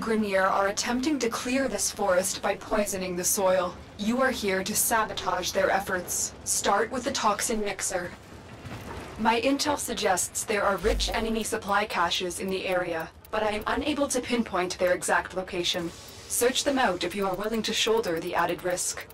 The Grineer are attempting to clear this forest by poisoning the soil. You are here to sabotage their efforts. Start with the toxin mixer. My intel suggests there are rich enemy supply caches in the area, but I am unable to pinpoint their exact location. Search them out if you are willing to shoulder the added risk.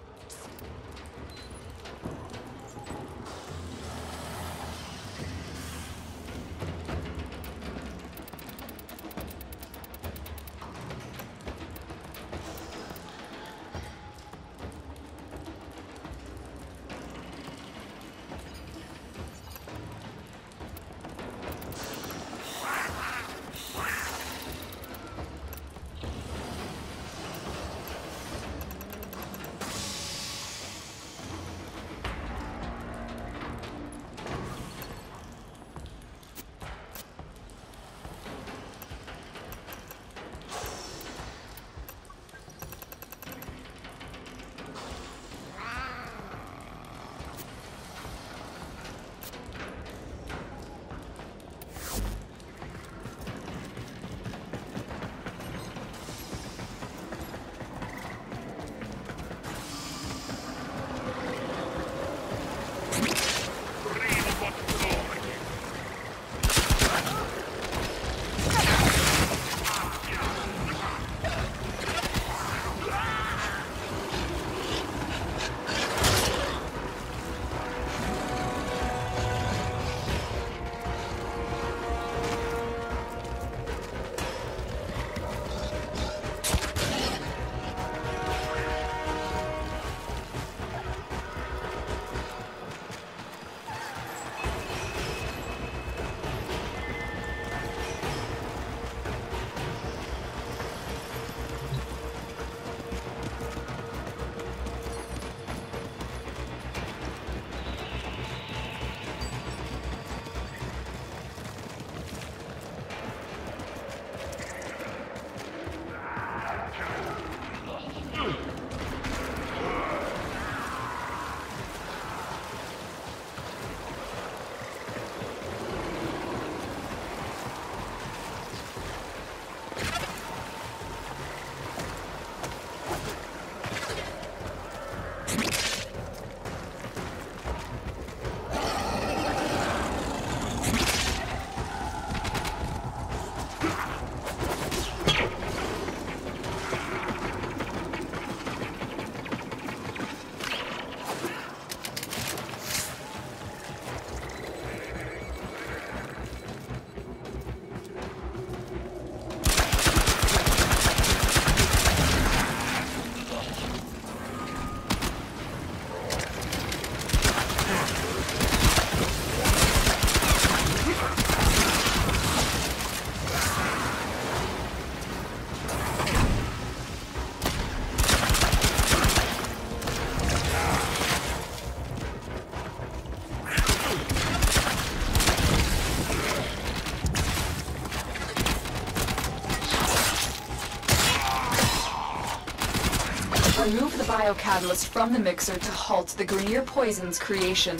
Biocatalyst from the mixer to halt the Grineer poison's creation.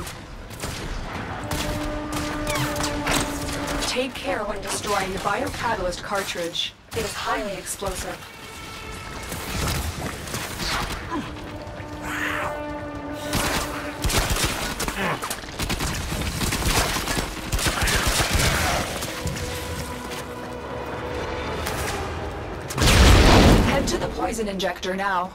Take care when destroying the biocatalyst cartridge. It is highly explosive. Head to the poison injector now.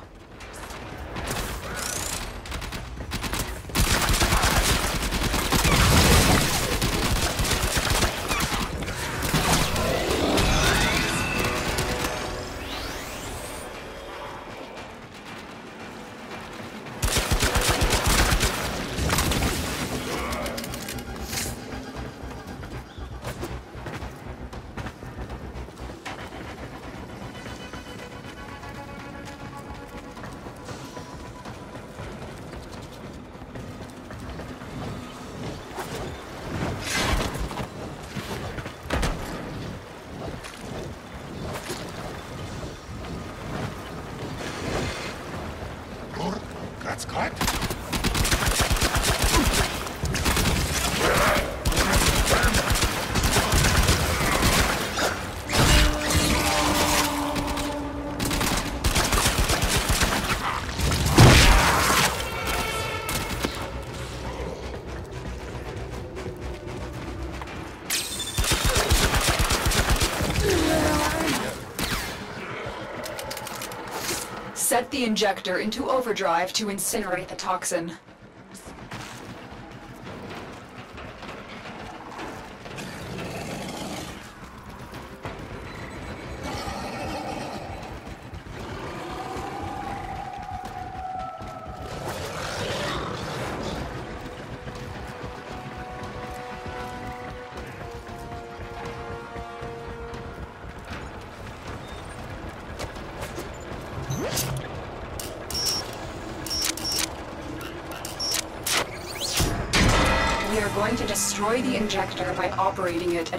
Set the injector into overdrive to incinerate the toxin.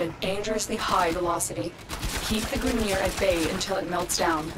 At a dangerously high velocity. Keep the Grineer at bay until it melts down.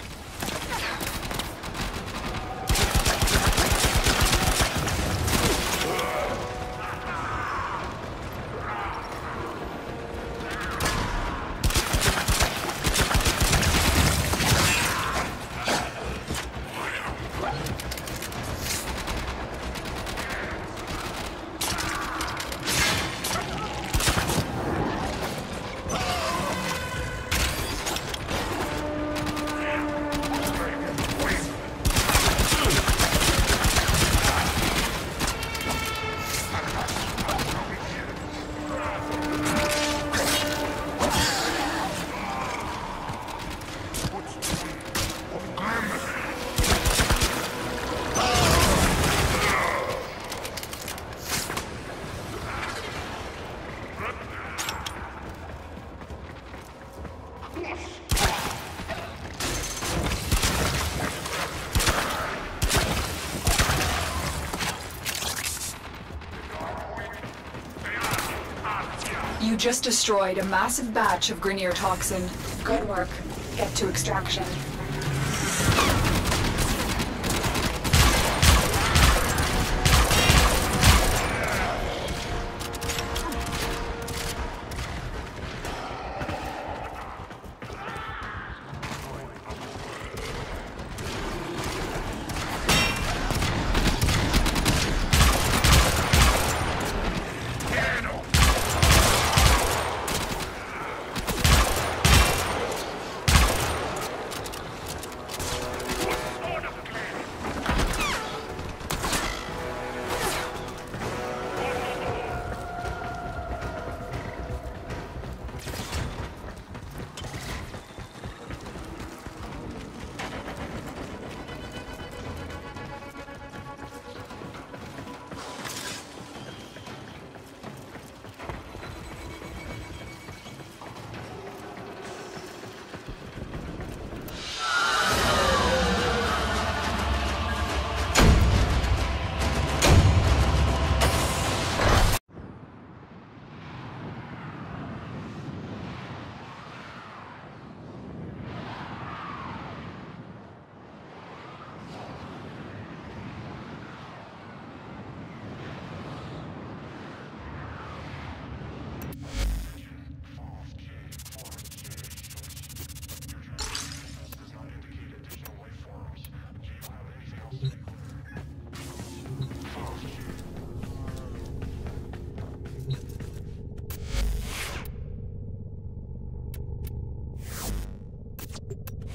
Just destroyed a massive batch of Grineer toxin. Good work. Get to extraction.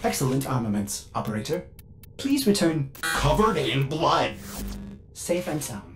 Excellent armaments, operator. Please return Covered in blood. safe and sound.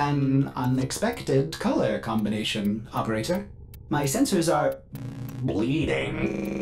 An unexpected color combination, operator. My sensors are bleeding.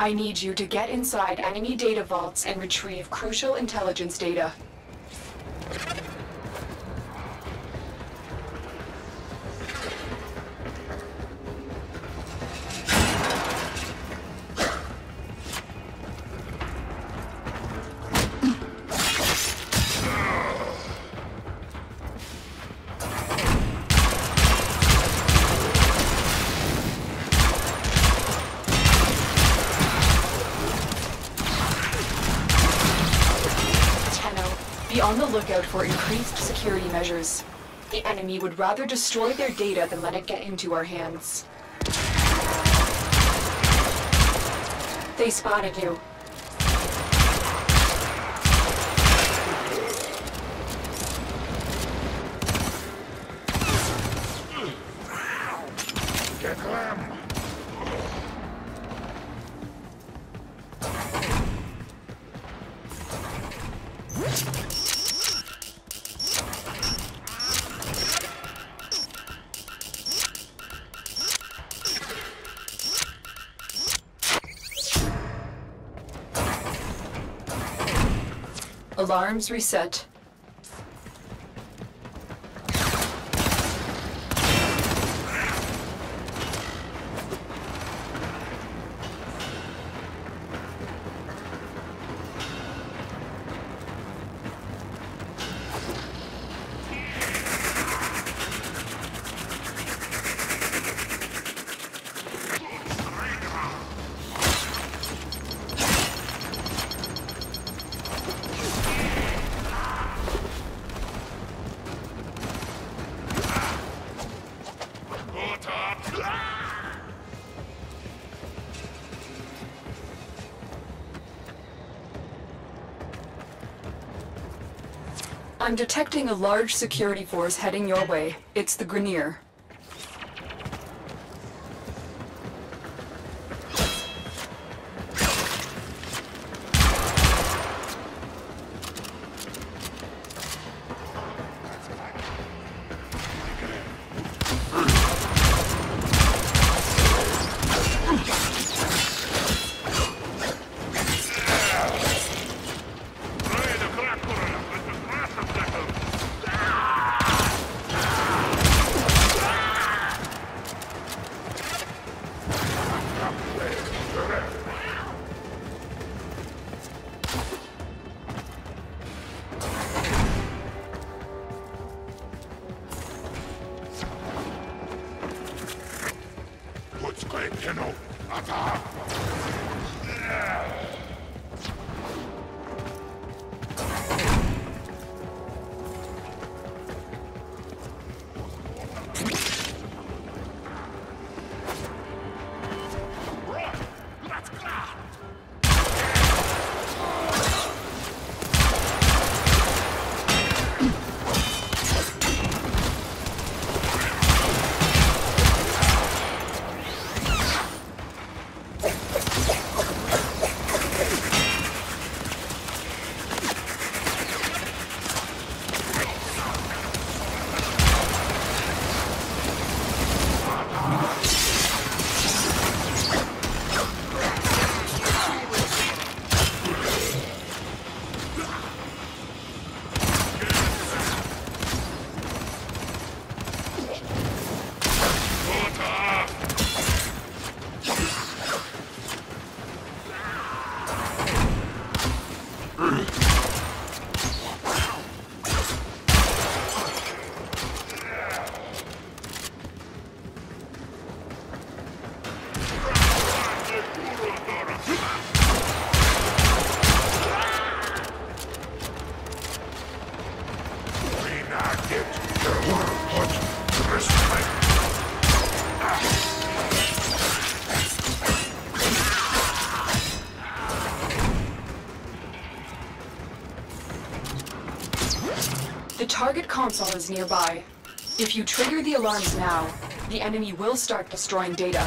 I need you to get inside enemy data vaults and retrieve crucial intelligence data. Lookout for increased security measures. The enemy would rather destroy their data than let it get into our hands. They spotted you. Alarms reset. Detecting a large security force heading your way. It's the Grineer. Console is nearby. If you trigger the alarms now, the enemy will start destroying data.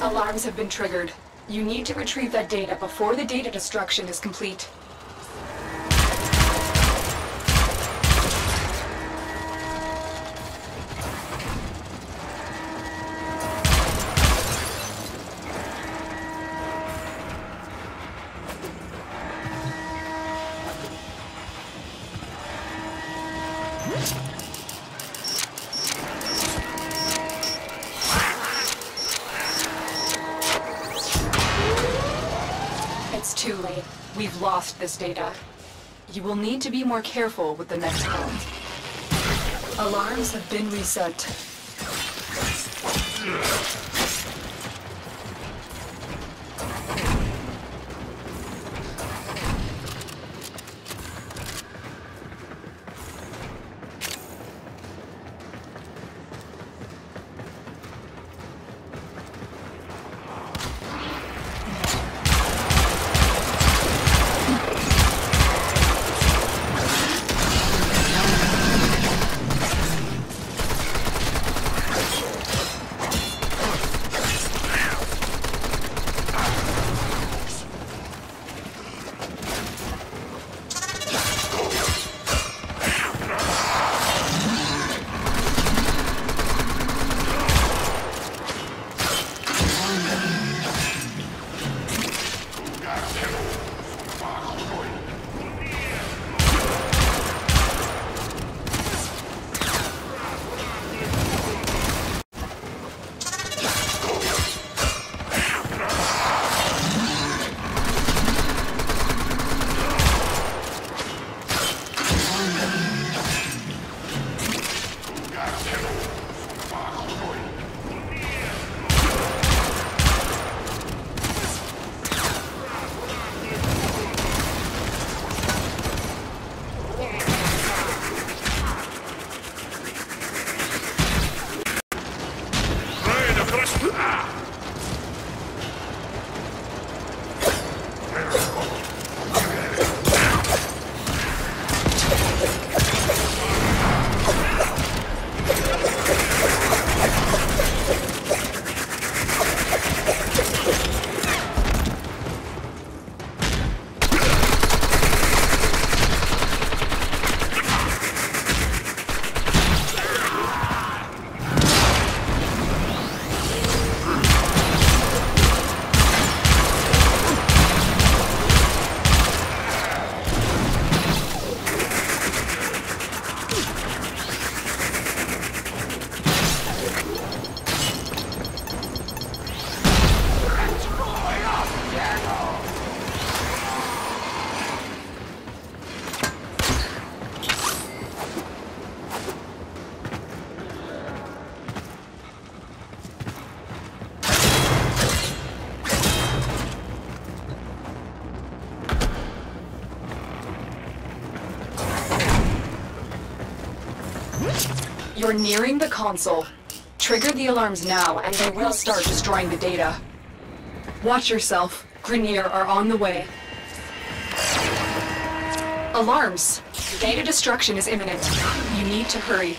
Alarms have been triggered. You need to retrieve that data before the data destruction is complete. This data. You will need to be more careful with the next one. Alarms have been reset. You're nearing the console. Trigger the alarms now, and they will start destroying the data. Watch yourself. Grineer are on the way. Alarms! Data destruction is imminent. You need to hurry.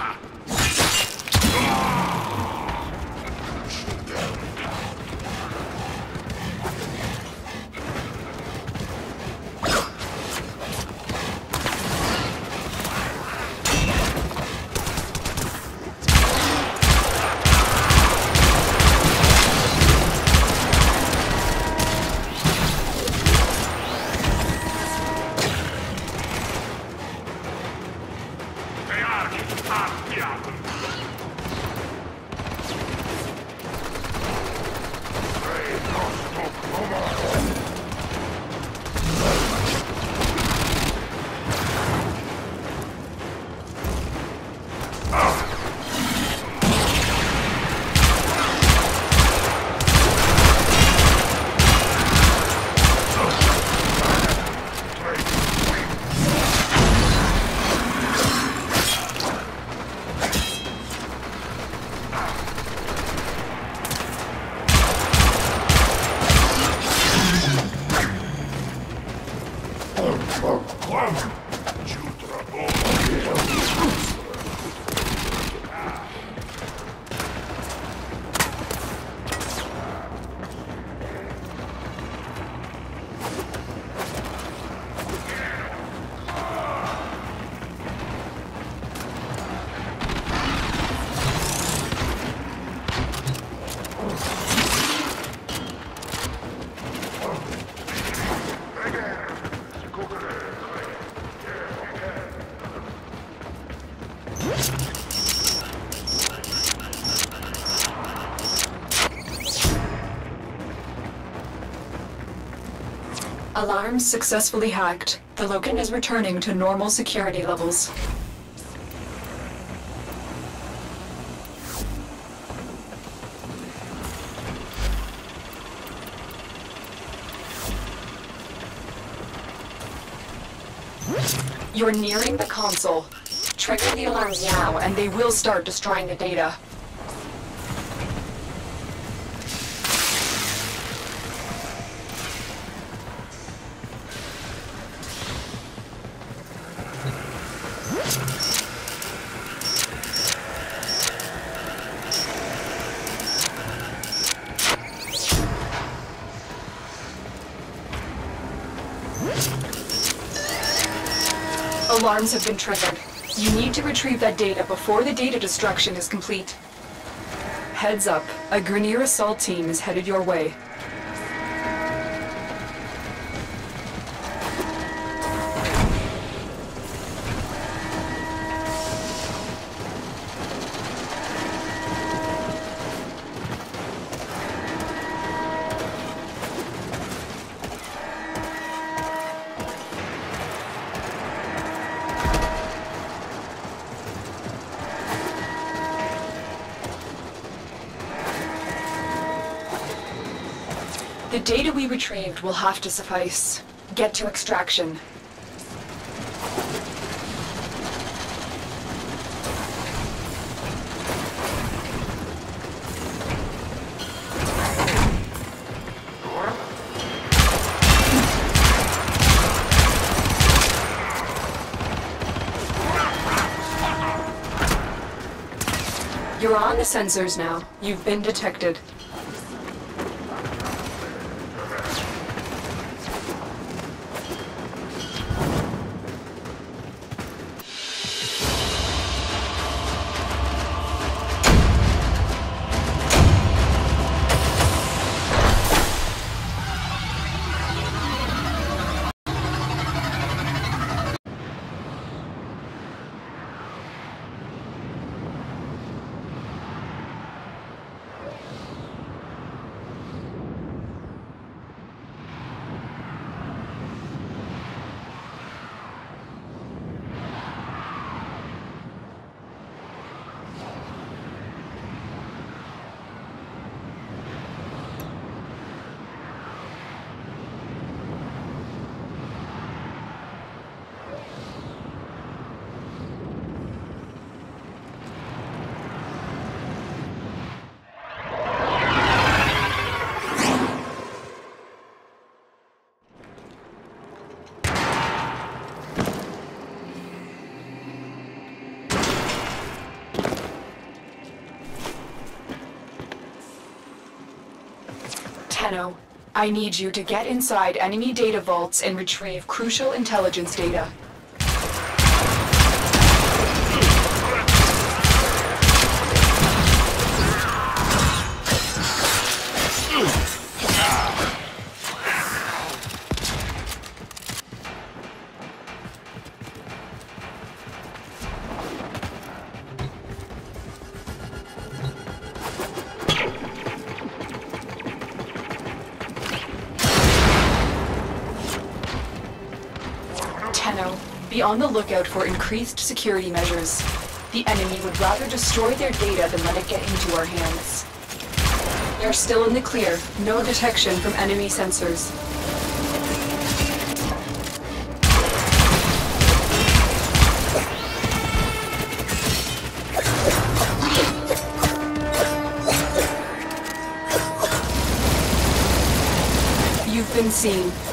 Ah! Alarms successfully hacked. The Loken is returning to normal security levels. You're nearing the console. Trigger the alarms now, and they will start destroying the data. Alarms have been triggered. You need to retrieve that data before the data destruction is complete. Heads up, a Grineer assault team is headed your way. Retrieved will have to suffice. Get to extraction. You're on the sensors now. You've been detected. Tenno, I need you to get inside enemy data vaults and retrieve crucial intelligence data. Be on the lookout for increased security measures. The enemy would rather destroy their data than let it get into our hands. They're still in the clear. No detection from enemy sensors. You've been seen.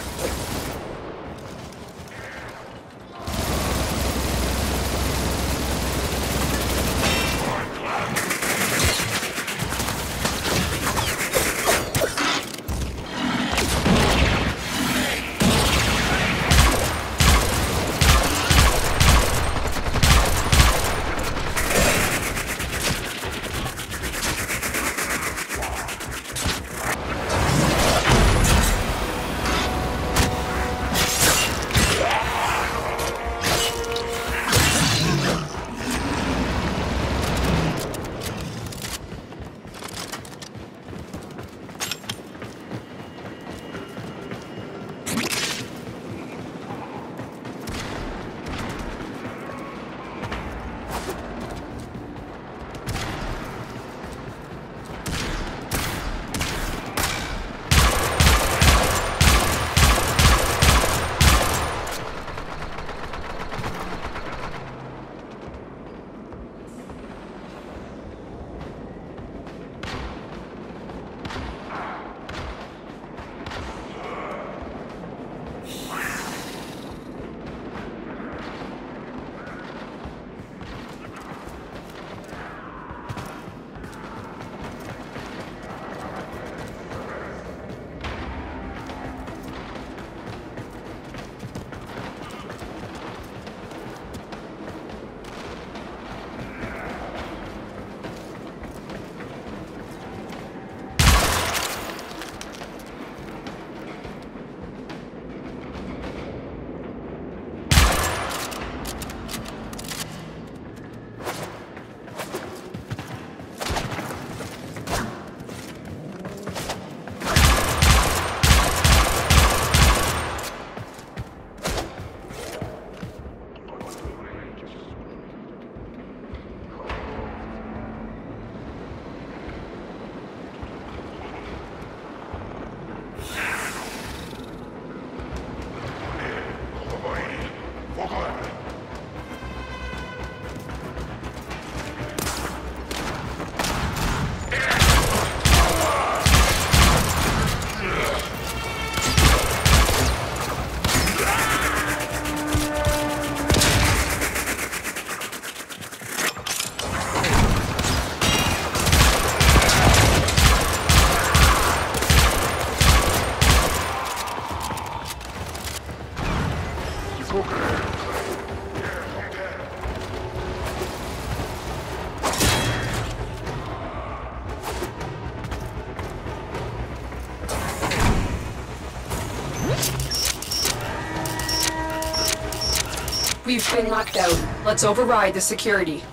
Locked out. Let's override the security.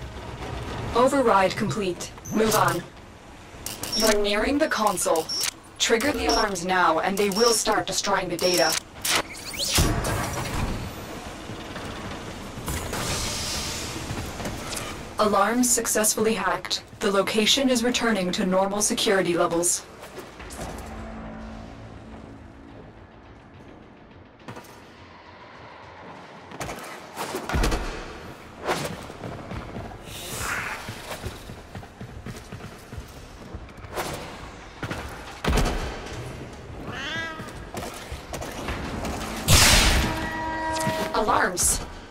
Override complete. Move on. You're nearing the console. Trigger the alarms now, and they will start destroying the data. Alarms successfully hacked. The location is returning to normal security levels.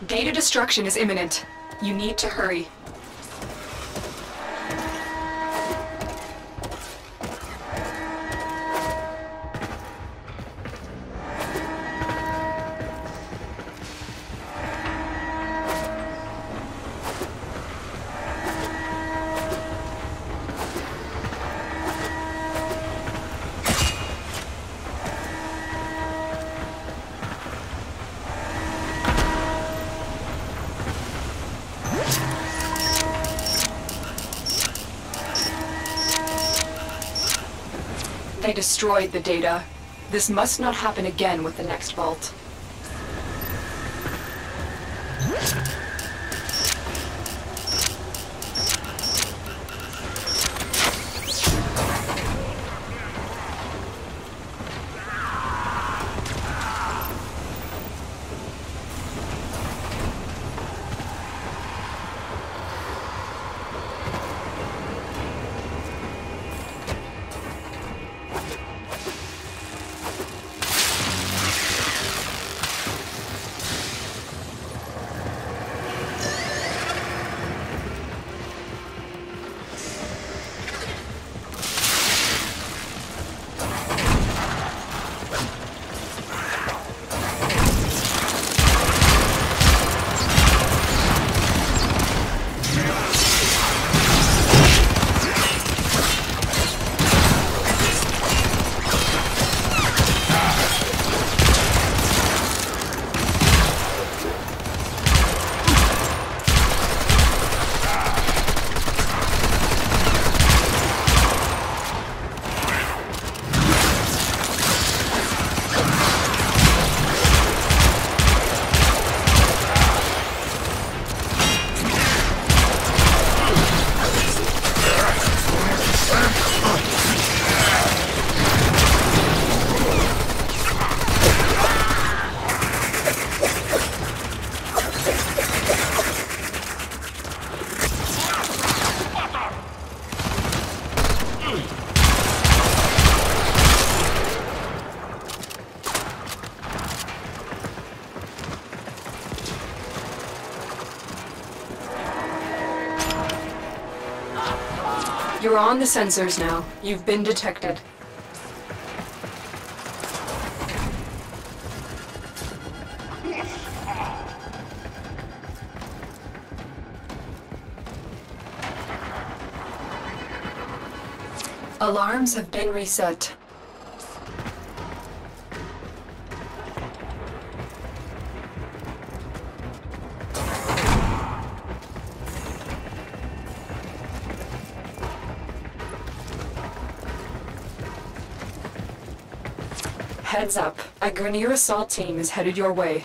Data destruction is imminent. You need to hurry. Destroyed the data. This must not happen again with the next vault. You're on the sensors now. You've been detected. Alarms have been reset. Heads up. A Grineer assault team is headed your way.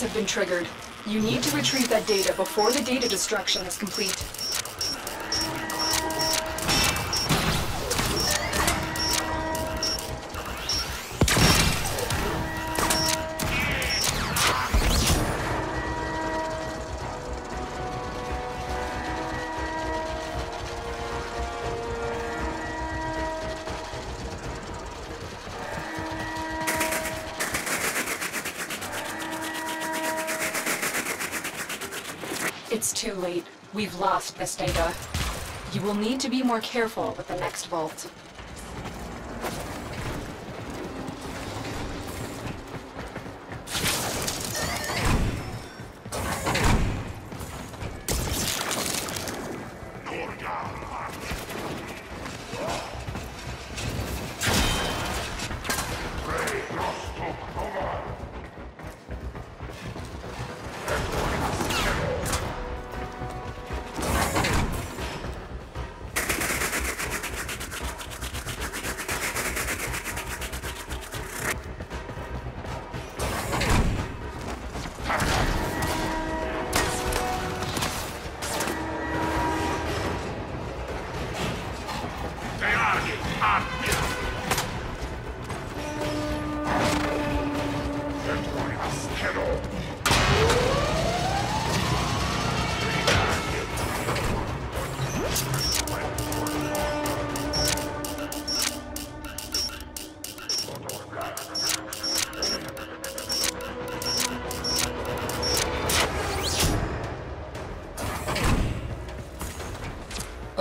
Have been triggered. You need to retrieve that data before the data destruction is complete. Data. You will need to be more careful with the next vault.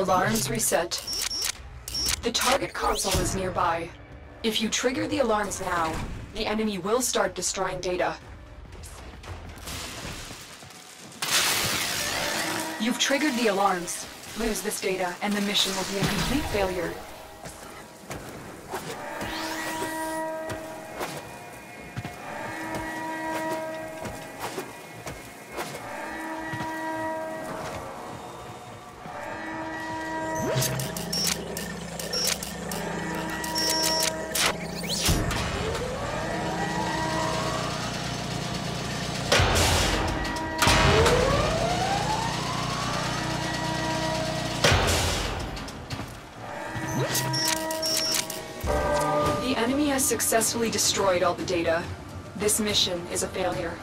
Alarms reset. The target console is nearby. If you trigger the alarms now, the enemy will start destroying data. You've triggered the alarms. Lose this data, and the mission will be a complete failure. Successfully destroyed all the data. This mission is a failure.